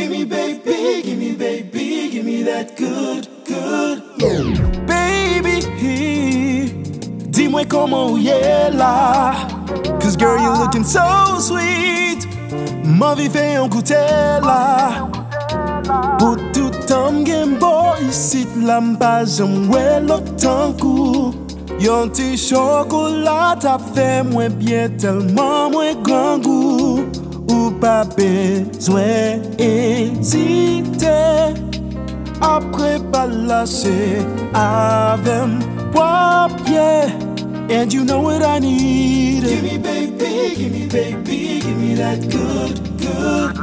Gimme baby, gimme baby, gimme that good, good Baby, di mwen koman ou ye la Cause girl you looking so sweet. Mwen vive yon goute la Po toutan gen boy sit la mba jan wè lòk tankou Yon ti chokolat ap fè mwen bie telman mwen gangou Ou pas besoin hésiter Après pas lâcher avec papier And you know what I need. Gimme baby, gimme baby, gimme that good, good.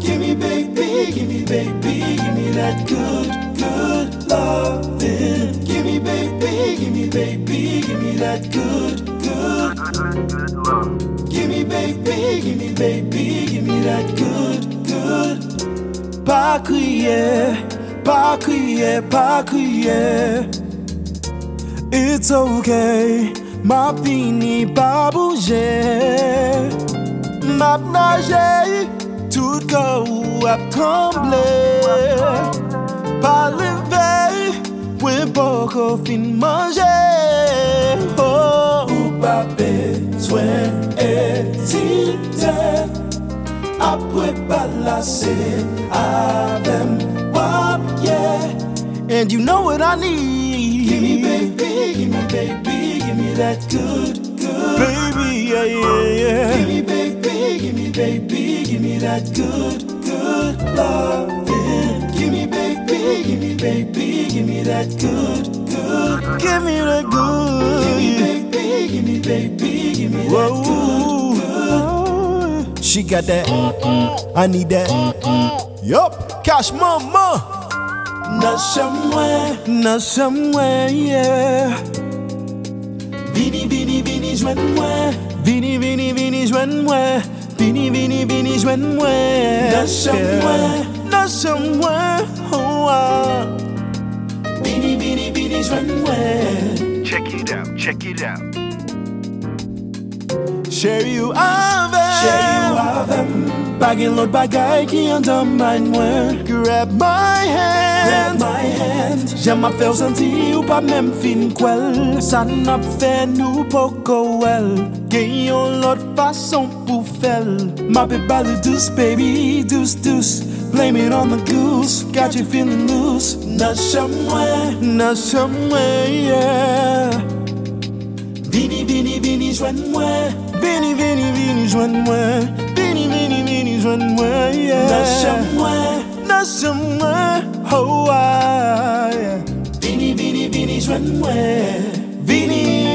Gimme baby, gimme baby, gimme that good, good loving. Gimme baby, gimme baby, gimme that good, good. Gimme baby, give me baby, give me that good, good. Pa kriye, pa kriye, pa kriye. It's ok, ma fini pa bouje. Ma pnaje, tout ka ou ap tremble. Pa leve, wè boko fin manje. Oh. Ou pa bezwen hésiter Après pas lasser avec papier And you know what I need. Gimme baby, gimme baby, gimme that good, good Baby, yeah, yeah, yeah. Gimme baby, gimme baby, gimme that good, good loving. Gimme baby, gimme baby, gimme that good, good Gimme that good. Gimme baby, gimme baby, gimme that good She got that, I need that Yup, cash mama not somewhere, not somewhere, yeah. Vini, vini, vini, joins-moi. Vini, vini, vini, joins-moi. Vini, vini, vini, joins-moi. Not somewhere, not somewhere, oh, ah. Vini, vini, vini, joins-moi. Check it out, check it out. Chérie, you have gen lot bagay ki yon damay mwen. Grab my hand, hand. Jam ap fè ou santi ou pa mèm fin kwel. San ap fè nou pokowel Gen yon lot fason pou fel. Ma pe bali douz baby, douz douz Blame it on the goose, got you feeling loose. Na chamwe, na chamwe, yeah. Vini, vini, vini, jwen mwen. Vini, vini, vini, jwen mwen. Vini, vini, vini, joigne-moi, yeah. Lâche-moi, lâche-moi, oh, ah, yeah. Vini, vini, vini, joigne-moi Vini,